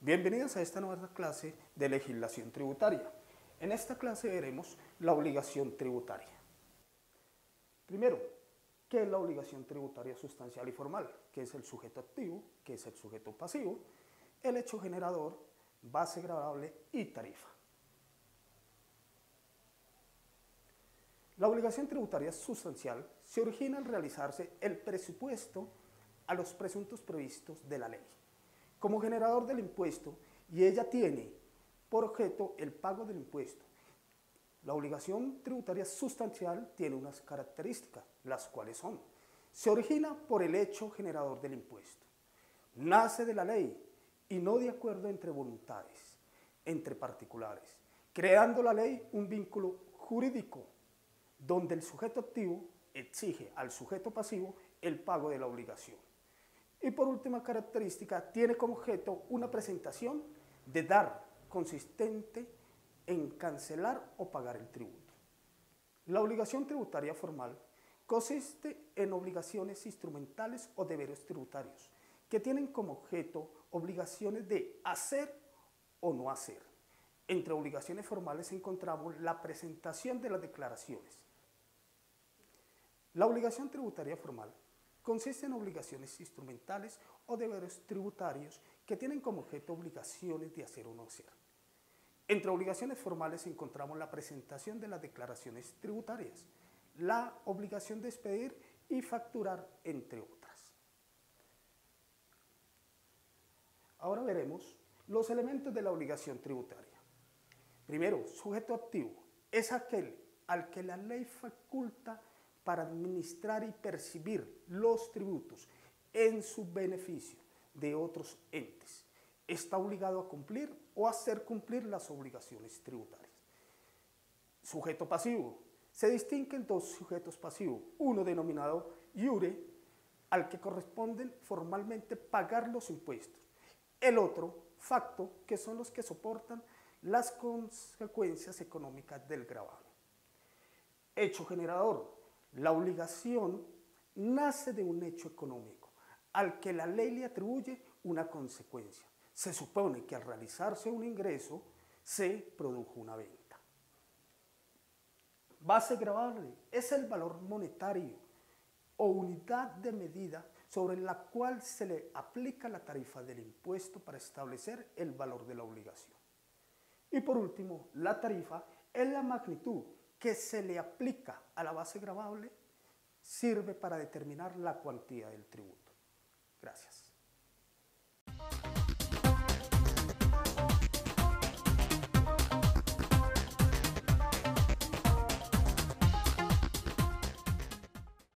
Bienvenidos a esta nueva clase de legislación tributaria. En esta clase veremos la obligación tributaria. Primero, ¿qué es la obligación tributaria sustancial y formal? ¿Qué es el sujeto activo? ¿Qué es el sujeto pasivo? El hecho generador, base gravable y tarifa. La obligación tributaria sustancial se origina al realizarse el presupuesto a los presuntos previstos de la ley. Como generador del impuesto, y ella tiene por objeto el pago del impuesto. La obligación tributaria sustancial tiene unas características, las cuales son, se origina por el hecho generador del impuesto, nace de la ley y no de acuerdo entre voluntades, entre particulares, creando la ley un vínculo jurídico donde el sujeto activo exige al sujeto pasivo el pago de la obligación. Y por última característica, tiene como objeto una presentación de dar consistente en cancelar o pagar el tributo. La obligación tributaria formal consiste en obligaciones instrumentales o deberes tributarios que tienen como objeto obligaciones de hacer o no hacer. Entre obligaciones formales encontramos la presentación de las declaraciones, la obligación tributaria formal consiste en obligaciones instrumentales o deberes tributarios que tienen como objeto obligaciones de hacer o no hacer. Entre obligaciones formales encontramos la presentación de las declaraciones tributarias, la obligación de expedir y facturar, entre otras. Ahora veremos los elementos de la obligación tributaria. Primero, sujeto activo es aquel al que la ley faculta para administrar y percibir los tributos en su beneficio de otros entes. Está obligado a cumplir o hacer cumplir las obligaciones tributarias. Sujeto pasivo. Se distinguen dos sujetos pasivos, uno denominado iure, al que corresponden formalmente pagar los impuestos. El otro, facto, que son los que soportan las consecuencias económicas del gravamen. Hecho generador, la obligación nace de un hecho económico al que la ley le atribuye una consecuencia. Se supone que al realizarse un ingreso se produjo una venta. Base gravable es el valor monetario o unidad de medida sobre la cual se le aplica la tarifa del impuesto para establecer el valor de la obligación. Y por último, la tarifa es la magnitud que se le aplica a la base gravable sirve para determinar la cuantía del tributo. Gracias.